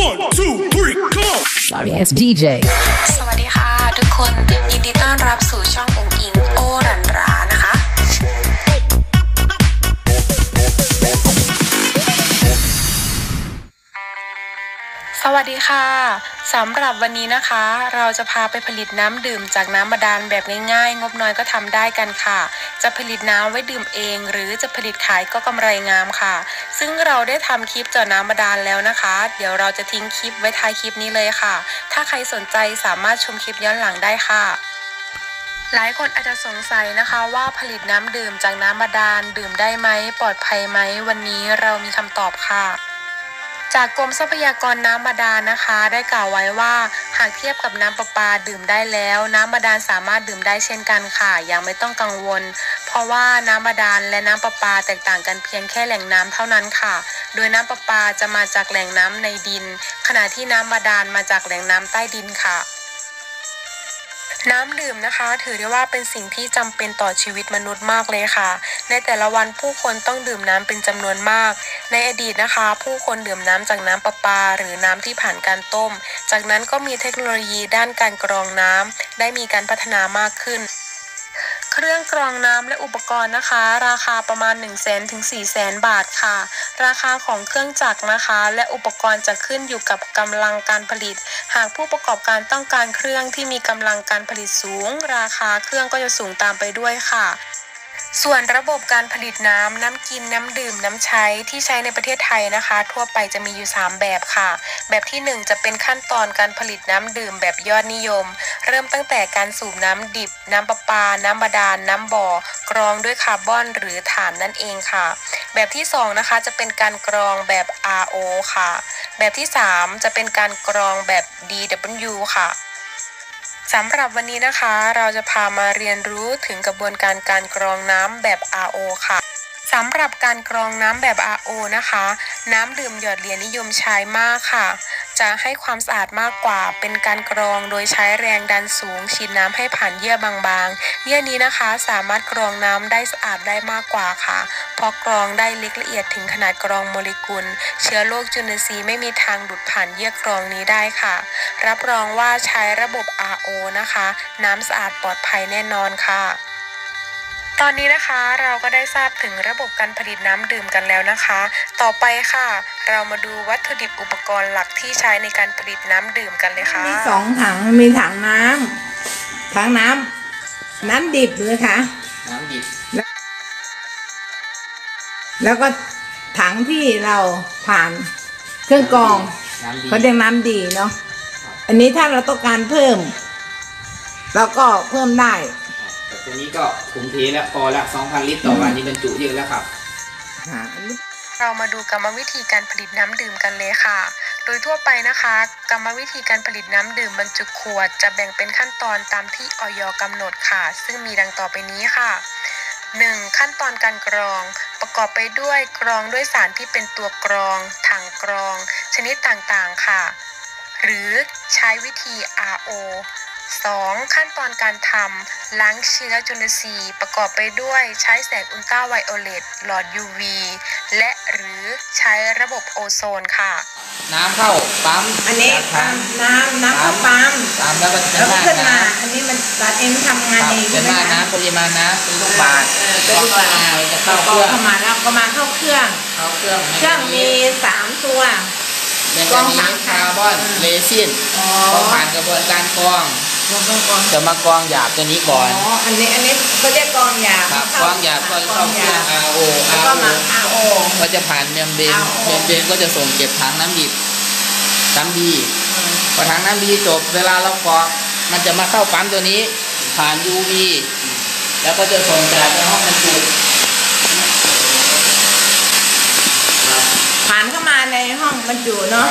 One, two, three, come on. Sorry ass DJ. สวัสดีค่ะทุกคนยินดีต้อนรับสู่ช่ององอิงโอรันรา สวัสดีค่ะสำหรับวันนี้นะคะ เราจะพาไปผลิตน้ำดื่มจากน้ำบาดาลแบบง่ายๆ งบน้อยก็ทำได้กันค่ะ จะผลิตน้ำไว้ดื่มเอง หรือจะผลิตขายก็กำไรงามค่ะ ซึ่งเราได้ทำคลิปเจาะน้ำบาดาลแล้วนะคะ เดี๋ยวเราจะทิ้งคลิปไว้ท้ายคลิปนี้เลยค่ะ ถ้าใครสนใจสามารถชมคลิปย้อนหลังได้ค่ะหลายคนอาจจะสงสัยนะคะว่าผลิตน้ำดื่มจากน้ำบาดาลดื่มได้ไหมปลอดภัยไหมวันนี้เรามีคำตอบค่ะ จากกรมทรัพยากรน้ำบาดาลนะคะ ได้กล่าวไว้ว่าหากเทียบกับน้ำประปาดื่มได้แล้ว น้ำบาดาลสามารถดื่มได้เช่นกันค่ะยังไม่ต้องกังวล เพราะว่าน้ำบาดาลและน้ำประปาแตกต่างกันเพียงแค่แหล่งน้ำเท่านั้นค่ะ โดยน้ำประปาจะมาจากแหล่งน้ำในดิน ขณะที่น้ำบาดาลมาจากแหล่งน้ำใต้ดินค่ะ น้ำดื่มนะคะ ถือได้ว่าเป็นสิ่งที่จำเป็นต่อชีวิตมนุษย์มากเลยค่ะ ในแต่ละวันผู้คนต้องดื่มน้ำเป็นจำนวนมาก ในอดีตนะคะ ผู้คนดื่มน้ำจากน้ำประปา หรือน้ำที่ผ่านการต้ม จากนั้นก็มีเทคโนโลยีด้านการกรองน้ำได้มีการพัฒนามากขึ้น เครื่องกรองน้ำและอุปกรณ์นะคะ ราคาประมาณ 1 0 0 0 0 0ถึง4 0 0 0 0 บาทค่ะ ราคาของเครื่องจักรนะคะ และอุปกรณ์จะขึ้นอยู่กับกำลังการผลิต หากผู้ประกอบการต้องการเครื่องที่มีกำลังการผลิตสูง ราคาเครื่องก็จะสูงตามไปด้วยค่ะ ส่วนระบบการผลิตน้ำ น้ำกิน น้ำดื่ม น้ำใช้ที่ใช้ในประเทศไทยนะคะ ทั่วไปจะมีอยู่ 3 แบบค่ะ แบบที่ 1 จะเป็นขั้นตอนการผลิตน้ำดื่มแบบยอดนิยม เริ่มตั้งแต่การสูบน้ำดิบ น้ำประปา น้ำบาดาล น้ำบ่อ กรองด้วยคาร์บอนหรือถ่านนั่นเองค่ะ แบบที่ 2 นะคะจะเป็นการกรองแบบ RO ค่ะ แบบที่ 3 จะเป็นการกรองแบบ DW ค่ะ สำหรับวันนี้นะคะเราจะพามาเรียนรู้ถึงกระบวนการการกรองน้ำแบบ RO ค่ะสำหรับการกรองน้ำแบบ RO นะคะ น้ำดื่มหยอดเหรียญนิยมใช้มากค่ะ จะให้ความสะอาดมากกว่า เป็นการกรองโดยใช้แรงดันสูง ฉีดน้ำให้ผ่านเยื่อบางๆ เยื่อนี้นะคะสามารถกรองน้ำได้สะอาดได้มากกว่าค่ะ เพราะกรองได้ลึกละเอียดถึงขนาดกรองโมเลกุล เชื้อโรคจุลินทรีย์ไม่มีทางดูดผ่านเยื่อกรองนี้ได้ค่ะ รับรองว่าใช้ระบบ RO นะคะ น้ำสะอาดปลอดภัยแน่นอนค่ะ ตอนนี้นะคะเราก็ได้ทราบถึงระบบการผลิตน้ำดื่มกันแล้วนะคะ ต่อไปค่ะ เรามาดูวัตถุดิบอุปกรณ์หลักที่ใช้ในการผลิตน้ำดื่มกันเลยค่ะมีสองถังมีถังน้ำถังน้ำน้ำดิบเลยค่ะน้ำดิบแล้วก็ถังที่เราผ่านเครื่องกรองน้ำดีเขาเรียกน้ำดีเนาะอันนี้ถ้าเราต้องการเพิ่ม เราก็เพิ่มได้แตัวนี้ก็ถุงเทแล้วพอละ2,000 ลิตรต่อวันนี้บรรจุเยอะแล้วครับ เรามาดูกรรมวิธีการผลิตน้ำดื่มกันเลยค่ะ โดยทั่วไปนะคะ กรรมวิธีการผลิตน้ำดื่มบรรจุขวด จะแบ่งเป็นขั้นตอนตามที่ออยกำหนดค่ะ ซึ่งมีดังต่อไปนี้ค่ะ 1. ขั้นตอนการกรอง ประกอบไปด้วยกรองด้วยสารที่เป็นตัวกรอง ถังกรอง ชนิดต่างๆค่ะ หรือใช้วิธี RO 2. ขั้นตอนการทำล้างเชื้อจุลินทรีย์ประกอบไปด้วยใช้แสงอุลตราไวโอเลตหลอด UV และหรือใช้ระบบโอโซนค่ะ น้ำเข้าปั๊มอันนี้จากถังน้ำน้ำข้าวปั๊มปั๊มแล้วก็จะแล้วก็มากขึ้นมาน้ำอันนี้มันตัดเองทำงานครับเองเป็ใช่นไหมมากคะน้ำปริมาณน้ำเป็นลูกบาทเออเป็นลูกบาศก์จะเข้าเคกรอรื่องงเข้ามาแล้วก็มาเข้าเครื่องเข้าเครื่องเครื่องมีสามตัวแมงกรกาองนีสามสชั้นคาร์บอนอืมเรซินอ๋อต้องผ่านกระบวนการกรอง กรองกรองกรองจะมากรองหยาบตัวนี้ก่อน อ๋อ อันนี้ อันนี้เขาเรียกกรองหยาบครับเข้กรองหยาบก็กรเข้าองเคหรื่องยาบ RO แล้วก็มา RO ก็จะผ่านเมมเบรน RO เมมเบรนก็จะส่งเก็บถังน้ำดิบน้ำดีพอถังน้ำดีจบเวลาเรากรองมันจะมาเข้าปั๊มตัวนี้ ผ่าน UV แล้วก็จะส่งจากในห้องบรรจุผ่านเข้ามาในห้องบรรจุเนาะ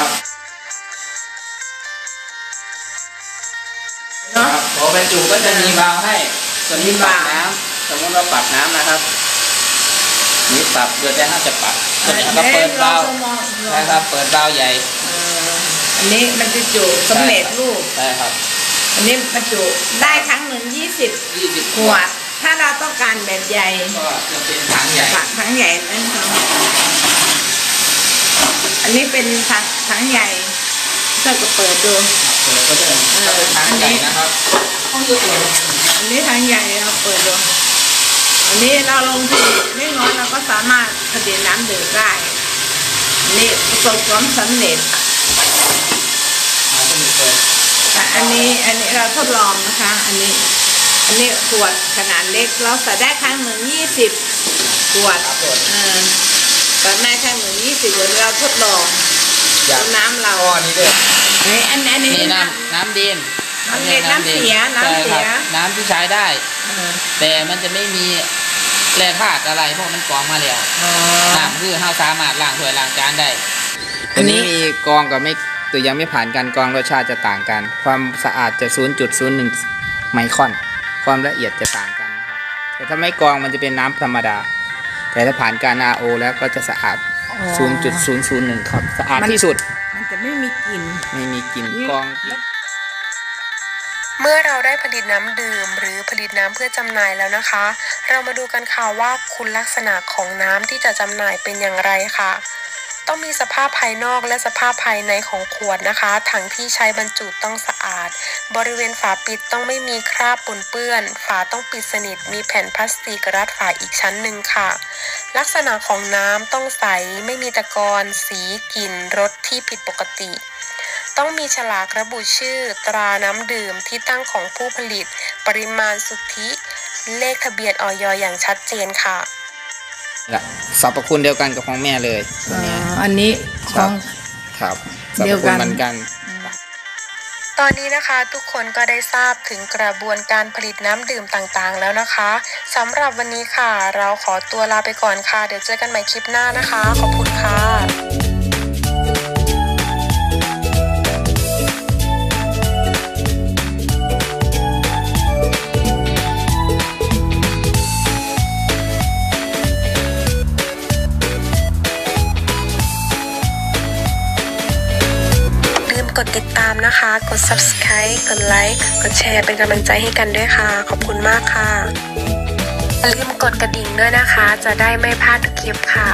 พอบรรจุก็จะมีวาล์วให้ตัวนี้ปรับน้ำสมมติเราปรับน้ำนะครับ นี่ปรับเดือดแจ้งห้าจะปรับตัวนี้ก็เปิดวาล์วมองนะครับเปิดวาล์วใหญ่อันนี้บรรจุสำเร็จรูปใช่ครับ อันนี้บรรจุได้ครั้งหนึ่งยี่สิบ20ขวด ถ้าเราต้องการแบบใหญ่ ก็จะเป็นถังใหญ่ถังถังใหญ่นั่นเขาอันนี้เป็นถังถังใหญ่ ดู เปิดก็ได้ถ้าเป็นทางใหญ่นะครับต้องเยอะเลยอันนี้ทางใหญ่เราเปิดดู อันนี้เราลงทุนไม่น้อยเราก็สามารถผลิตน้ำดื่มได้อันนี้ประสบความสำเร็จอ่าต้องมีเปิดแต่อันนี้อันนี้เราทดลองนะคะ อันนี้ อันนี้ขวดขนาดเล็ก เราใส่ได้ครั้งหนึ่งยี่สิบขวดครับผมเออใส่ได้ครั้งหนึ่งยี่สิบขวดเราทดลอง อยากน้ำเราก้อนนี้ด้วยอันนี้อันอันนี้นี่น้ำน้ำดินน้ำเล็กน้ำเสียน้ำใช่เสีคยรับน้ำที่ใช้ได้เออแต่มันจะไม่มีแร่ธาตุอะไรเพราะมันกรองมาแล้วอ๋อน้ำคือเฮาสามารถล้างถ้วยล้างจานได้อัอันนนี้นี้มีกรองกับไม่ตัวยังไม่ผ่านการกรองรสชาติจะต่างกัน ความสะอาดจะ 0.01 ไมครอน ความละเอียดจะต่างกันนะครับแต่ถ้าไม่กรองมันจะเป็นน้ำธรรมดา แต่ถ้าผ่านการ RO แล้วก็จะสะอาด 0.001 ครับ สะอาดที่สุด มันจะไม่มีกลิ่น ไม่มีกลิ่นกรอง เมื่อเราได้ผลิตน้ำดื่ม หรือผลิตน้ำเพื่อจำหน่ายแล้วนะคะ เรามาดูกันค่ะว่าคุณลักษณะของน้ำที่จะจำหน่ายเป็นอย่างไรค่ะต้องมีสภาพภายนอกและสภาพภายในของขวดนะคะ ถังที่ใช้บรรจุต้องสะอาด บริเวณฝาปิดต้องไม่มีคราบปนเปื้อน ฝาต้องปิดสนิท มีแผ่นพลาสติกรัดฝาอีกชั้นหนึ่งค่ะ ลักษณะของน้ำต้องใสไม่มีตะกอนสีกลิ่นรสที่ผิดปกติ ต้องมีฉลากระบุชื่อตราน้ำดื่มที่ตั้งของผู้ผลิต ปริมาณสุทธิ เลขทะเบียนออยอย่างชัดเจนค่ะละสรรพคุณเดียวกันกับของแม่เลยอ๋ออันนี้ของครับสรรเดีพยวคุกัณน เหมือนกัน ตอนนี้นะคะทุกคนก็ได้ทราบถึงกระบวนการผลิตน้ำดื่มต่างๆ แล้วนะคะสำหรับวันนี้ค่ะ เราขอตัวลาไปก่อนค่ะ เดี๋ยวเจอกันใหม่คลิปหน้านะคะ ขอบคุณค่ะ กดติดตามนะคะ กด subscribe กดไลค์กดแชร์เป็นกำลังใจให้กันด้วยค่ะ ขอบคุณมากค่ะอย่าลืมกดกระดิ่งด้วยนะคะ จะได้ไม่พลาดทุกคลิปค่ะ